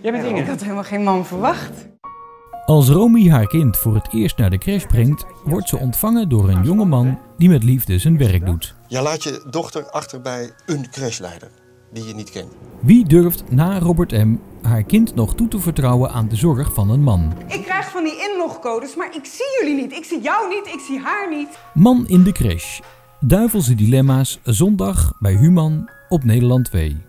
Jij bent Ik had helemaal geen man verwacht. Als Romy haar kind voor het eerst naar de crash brengt, wordt ze ontvangen door een jonge man die met liefde zijn werk doet. Ja, laat je dochter achter bij een crashleider die je niet kent. Wie durft na Robert M. haar kind nog toe te vertrouwen aan de zorg van een man? Ik krijg van die inlogcodes, maar ik zie jullie niet. Ik zie jou niet, ik zie haar niet. Man in de crash. Duivelse dilemma's zondag bij Human op Nederland 2.